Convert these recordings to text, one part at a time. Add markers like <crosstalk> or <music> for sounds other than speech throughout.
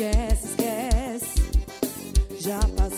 Esquece, esquece, já passou.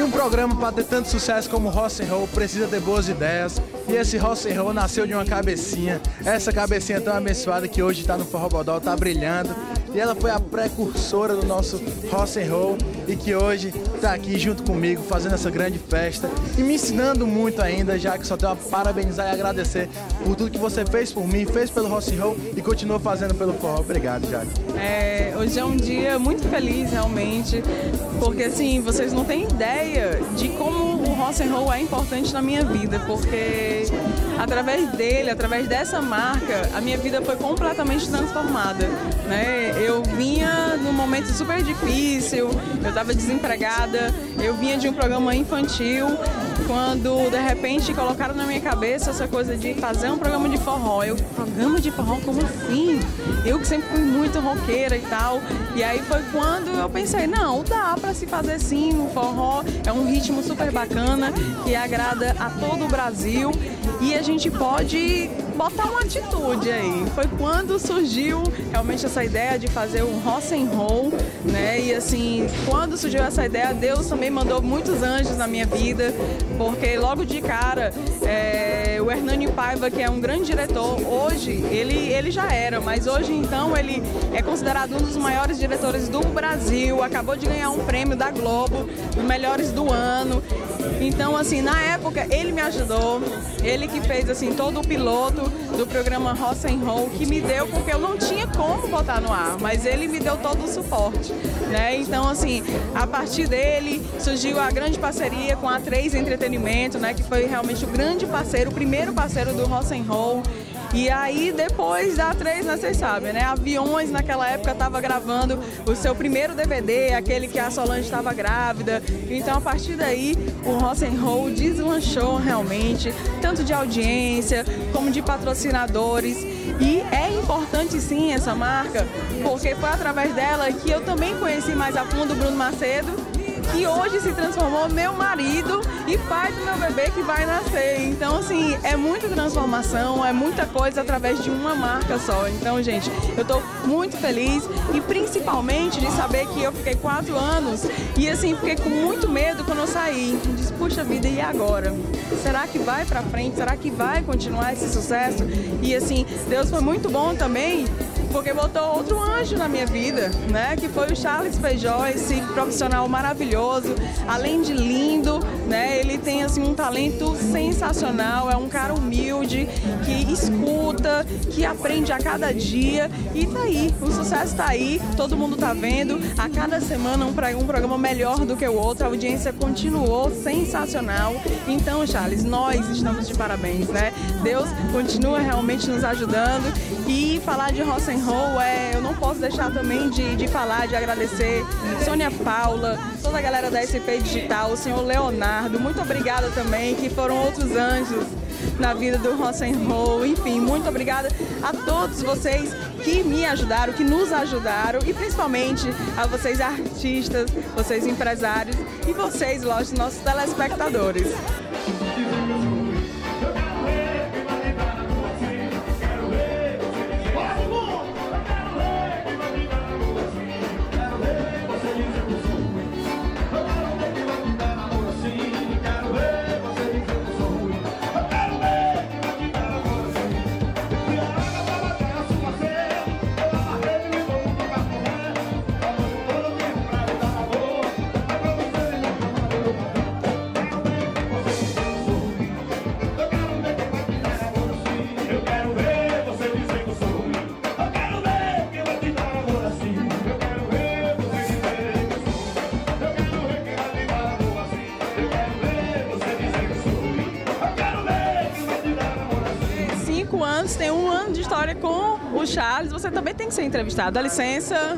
E um programa para ter tanto sucesso como Rock and Roll precisa ter boas ideias. E esse Rock and Roll nasceu de uma cabecinha. Essa cabecinha tão abençoada que hoje está no Forró Bodó, tá brilhando. E ela foi a precursora do nosso Rock and Roll e que hoje está aqui junto comigo fazendo essa grande festa e me ensinando muito ainda, já que só tenho a parabenizar e agradecer por tudo que você fez por mim, fez pelo and Roll e continua fazendo pelo Forró. Obrigado, Jaque. É, hoje é um dia muito feliz realmente, porque assim, vocês não têm ideia de como rock and roll é importante na minha vida, porque através dele, através dessa marca, a minha vida foi completamente transformada, né? Eu vinha num momento super difícil, eu estava desempregada, eu vinha de um programa infantil, quando de repente colocaram na minha cabeça essa coisa de fazer um programa de forró. Eu, programa de forró, como assim? Eu que sempre fui muito roqueira e tal. E aí foi quando eu pensei, não, dá pra se fazer sim, o forró é um ritmo super bacana que agrada a todo o Brasil e a gente pode botar uma atitude aí. Foi quando surgiu realmente essa ideia de fazer um rock and roll, né? Assim, quando surgiu essa ideia, Deus também mandou muitos anjos na minha vida, porque logo de cara, é, o Hernânio Paiva, que é um grande diretor, hoje, ele, ele já era, mas hoje então ele é considerado um dos maiores diretores do Brasil, acabou de ganhar um prêmio da Globo, dos melhores do ano. Então, assim, na época ele me ajudou, ele que fez assim todo o piloto do programa Rock and Roll que me deu porque eu não tinha como botar no ar, mas ele me deu todo o suporte, né? Então, assim, a partir dele surgiu a grande parceria com a Três Entretenimento, né, que foi realmente o grande parceiro, o primeiro parceiro do Rock and Roll. E aí, depois da três, né, vocês sabem, né? Aviões naquela época estava gravando o seu primeiro DVD, aquele que a Solange estava grávida. Então, a partir daí, o Rock and Roll deslanchou realmente, tanto de audiência como de patrocinadores. E é importante sim essa marca, porque foi através dela que eu também conheci mais a fundo o Bruno Macedo que hoje se transformou meu marido e pai do meu bebê que vai nascer. Então, assim, é muita transformação, é muita coisa através de uma marca só. Então, gente, eu tô muito feliz e principalmente de saber que eu fiquei quatro anos e, assim, fiquei com muito medo quando eu saí. Eu disse, puxa vida, e agora? Será que vai pra frente? Será que vai continuar esse sucesso? E, assim, Deus foi muito bom também porque botou outro anjo na minha vida, né? Que foi o Charles Feijó, esse profissional maravilhoso, além de lindo, né? Ele tem assim um talento sensacional, é um cara humilde que escuta, que aprende a cada dia e tá aí, o sucesso tá aí, todo mundo tá vendo, a cada semana um, um programa melhor do que o outro, a audiência continuou sensacional. Então, Charles, nós estamos de parabéns, né? Deus continua realmente nos ajudando e falar de Rock and Roll é, eu não posso deixar também de, de falar, de agradecer Sônia Paula, toda a galera da SP Digital, o senhor Leonardo, muito obrigada também, que foram outros anjos na vida do Rock and Roll, enfim, muito obrigada a todos vocês que me ajudaram, que nos ajudaram e principalmente a vocês artistas, vocês empresários e vocês, lógico, nossos telespectadores. Anos, tem um ano de história com o Charles, você também tem que ser entrevistado. Dá licença.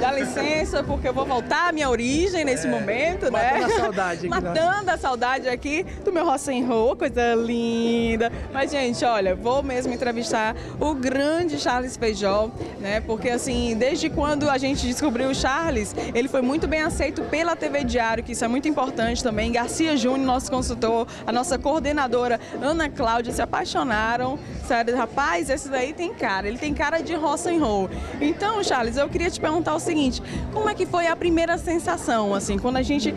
Dá licença, porque eu vou voltar à minha origem nesse é, momento, né? Matando a saudade aqui. Matando a saudade aqui do meu roça and roll, coisa linda. Mas, gente, olha, vou mesmo entrevistar o grande Charles Feijó, né? Porque, assim, desde quando a gente descobriu o Charles, ele foi muito bem aceito pela TV Diário, que isso é muito importante também. Garcia Júnior, nosso consultor, a nossa coordenadora, Ana Cláudia, se apaixonaram. Sério, rapaz, esse daí tem cara, ele tem cara de roça and roll. Então, Charles, eu queria te perguntar o seguinte, como é que foi a primeira sensação, assim, quando a gente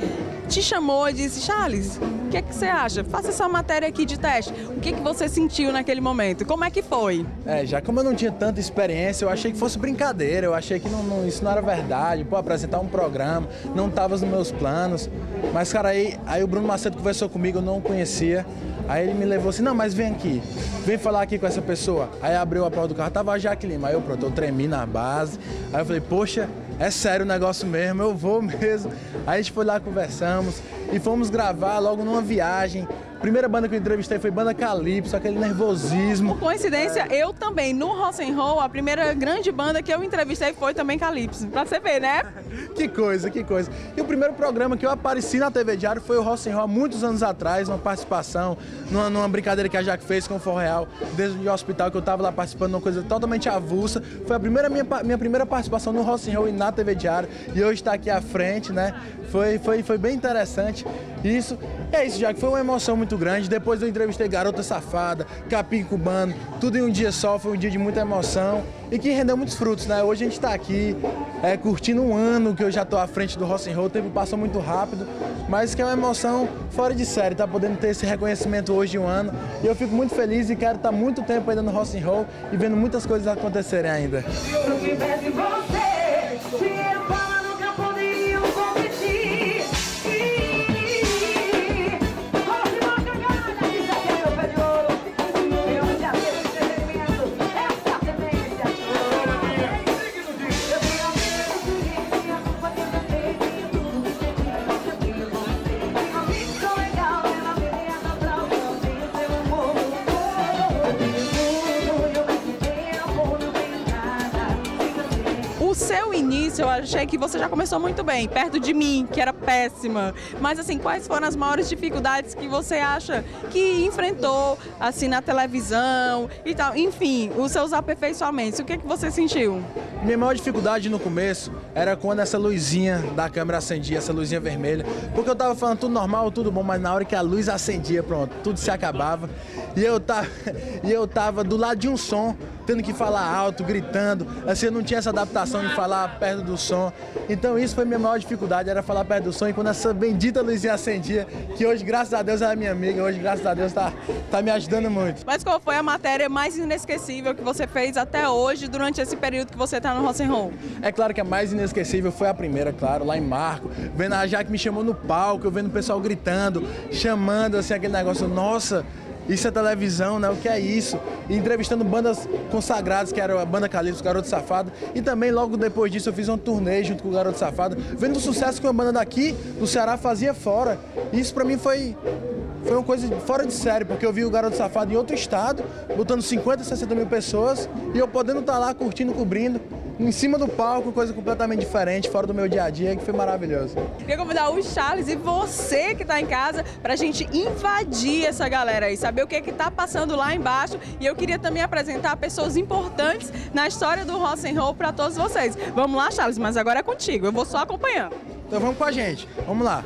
te chamou e disse, Charles, o que, é que você acha? Faça essa matéria aqui de teste. O que, é que você sentiu naquele momento? Como é que foi? É, já como eu não tinha tanta experiência, eu achei que fosse brincadeira, eu achei que não, não, isso não era verdade, pô, apresentar um programa, não estava nos meus planos. Mas, cara, aí, aí o Bruno Macedo conversou comigo, eu não conhecia. Aí ele me levou assim, não, mas vem aqui, vem falar aqui com essa pessoa. Aí abriu a porta do carro, tava a Jaqueline. Aí eu pronto, eu tremi na base. Aí eu falei, poxa, é sério o negócio mesmo, eu vou <laughs> mesmo. Aí a gente foi lá, conversamos e fomos gravar logo numa viagem Primeira banda que eu entrevistei foi banda Calypso, aquele nervosismo. Por coincidência, é... eu também, no Roll, a primeira grande banda que eu entrevistei foi também Calypso. Pra você ver, né? <laughs> que coisa, que coisa. E o primeiro programa que eu apareci na TV Diário foi o Roll há muitos anos atrás, uma participação, numa, numa brincadeira que a Jaque fez com o Forro Real, desde o hospital que eu tava lá participando, uma coisa totalmente avulsa. Foi a primeira minha, minha primeira participação no Roll e na TV Diário. E hoje está aqui à frente, né? Foi, foi, foi bem interessante. Isso, é isso, já que foi uma emoção muito grande. Depois eu entrevistei Garota Safada, Capim Cubano, tudo em um dia só, foi um dia de muita emoção e que rendeu muitos frutos, né? Hoje a gente está aqui é, curtindo um ano que eu já estou à frente do Rock Roll, o tempo passou muito rápido, mas que é uma emoção fora de série, tá podendo ter esse reconhecimento hoje de um ano. E eu fico muito feliz e quero estar muito tempo ainda no Rock Roll e vendo muitas coisas acontecerem ainda. Início eu achei que você já começou muito bem, perto de mim, que era péssima. Mas assim, quais foram as maiores dificuldades que você acha que enfrentou assim na televisão e tal? Enfim, os seus aperfeiçoamentos. O que, que você sentiu? Minha maior dificuldade no começo era quando essa luzinha da câmera acendia, essa luzinha vermelha. Porque eu tava falando tudo normal, tudo bom, mas na hora que a luz acendia, pronto, tudo se acabava. E eu tava, <laughs> e eu tava do lado de um som tendo que falar alto, gritando. Assim, eu não tinha essa adaptação de falar perto do som. Então isso foi minha maior dificuldade, era falar perto do som. E quando essa bendita luzinha acendia, que hoje, graças a Deus, é minha amiga, hoje, graças a Deus, tá, tá me ajudando muito. Mas qual foi a matéria mais inesquecível que você fez até hoje, durante esse período que você tá no Rock'n'Roll? É claro que a mais inesquecível foi a primeira, claro, lá em Marco. Vendo a Jaque me chamou no palco, eu vendo o pessoal gritando, chamando, assim, aquele negócio, nossa isso é televisão, né? O que é isso? E entrevistando bandas consagradas, que era a banda Calypso, Garoto Safado. E também, logo depois disso, eu fiz um turnê junto com o Garoto Safado, vendo o sucesso que uma banda daqui, do Ceará, fazia fora. E isso pra mim foi foi uma coisa fora de série, porque eu vi o Garoto Safado em outro estado, botando 50, 60 mil pessoas, e eu podendo estar tá lá curtindo, cobrindo em cima do palco, coisa completamente diferente, fora do meu dia a dia, que foi maravilhoso. Queria convidar o Charles e você que está em casa para a gente invadir essa galera aí, saber o que é que tá passando lá embaixo. E eu queria também apresentar pessoas importantes na história do Rock and Roll para todos vocês. Vamos lá, Charles, mas agora é contigo, eu vou só acompanhando. Então vamos com a gente, vamos lá.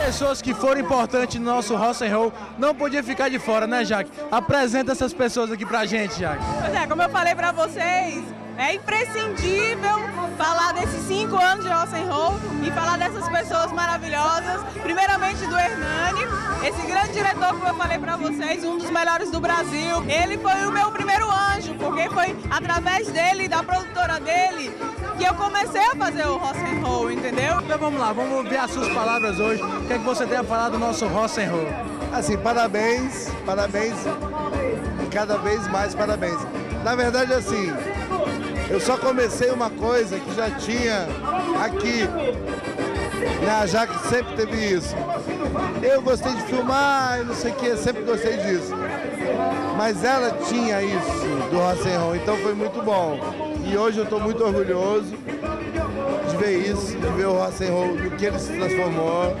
Pessoas que foram importantes no nosso rock and roll não podia ficar de fora, né, Jaque? Apresenta essas pessoas aqui pra gente, Jaque. Pois é, como eu falei pra vocês, é imprescindível falar desses cinco anos de rock and roll e falar dessas pessoas maravilhosas. Primeiramente do Hernani, esse grande diretor que eu falei pra vocês, um dos melhores do Brasil. Ele foi o meu primeiro anjo, porque foi através dele, da produtora dele, que eu comecei a fazer o rock and roll, entendeu? Então vamos lá, vamos ver as suas palavras hoje. O que é que você tem a falar do nosso rock and roll? Assim, parabéns, parabéns, cada vez mais parabéns. Na verdade, assim, eu só comecei uma coisa que já tinha aqui, né? Já que sempre teve isso. Eu gostei de filmar e não sei o que, sempre gostei disso. Mas ela tinha isso do Roll, então foi muito bom. E hoje eu estou muito orgulhoso de ver isso, de ver o Roll, do que ele se transformou.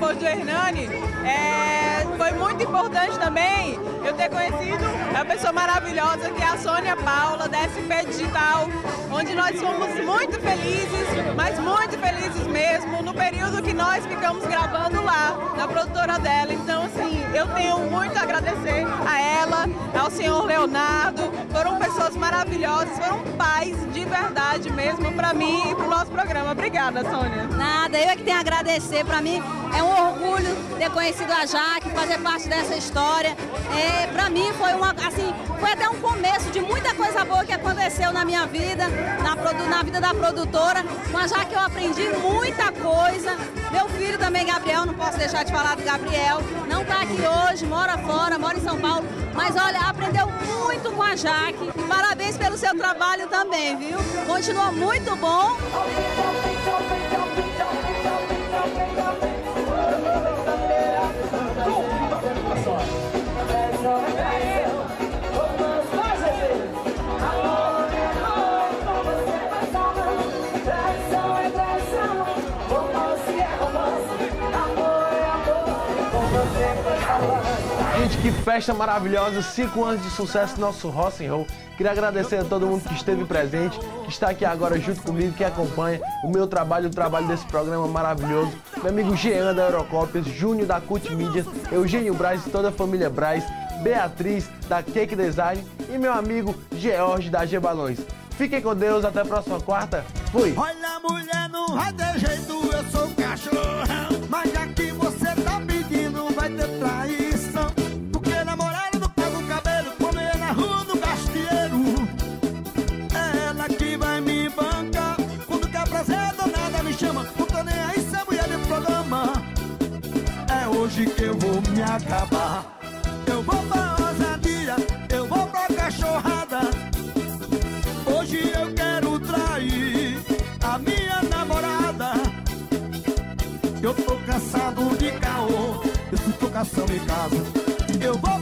Depois do Hernani, é, foi muito importante também eu ter conhecido a pessoa maravilhosa que é a Sônia Paula, da SP Digital, onde nós fomos muito felizes, mas muito felizes mesmo, no período que nós ficamos gravando lá, na produtora dela. Então, assim, eu tenho muito a agradecer a ela, ao senhor Leonardo, foram pessoas maravilhosas, foram pais de verdade mesmo para mim e para o nosso programa. Obrigada, Sônia. Nada, eu é que tenho a agradecer. Para mim é um orgulho ter conhecido a Jaque, fazer parte dessa história. É, para mim foi uma, assim, foi até um começo de muita coisa boa que aconteceu na minha vida, na, na vida da produtora. Com a Jaque eu aprendi muita coisa. Meu filho também, Gabriel, não posso deixar de falar do Gabriel. Não está aqui hoje, mora fora, mora em São Paulo. Mas olha, aprendeu muito com a Jaque. Parabéns pelo seu trabalho também, viu? Continua muito bom. Que festa maravilhosa, cinco anos de sucesso no nosso Rock and Roll. Queria agradecer a todo mundo que esteve presente, que está aqui agora junto comigo, que acompanha o meu trabalho, o trabalho desse programa maravilhoso. Meu amigo Jean da Eurocópias, Júnior da Cult Mídia, Eugênio Braz e toda a família Braz, Beatriz da Cake Design e meu amigo George da G Balões. Fiquem com Deus, até a próxima quarta. Fui! Olha, mulher, não jeito, eu sou cachorro. Mas já chama. Não tô nem aí se é mulher de programa. É hoje que eu vou me acabar. Eu vou pra ousadia, eu vou pra cachorrada. Hoje eu quero trair a minha namorada. Eu tô cansado de caô, eu tô caçando em casa. Eu vou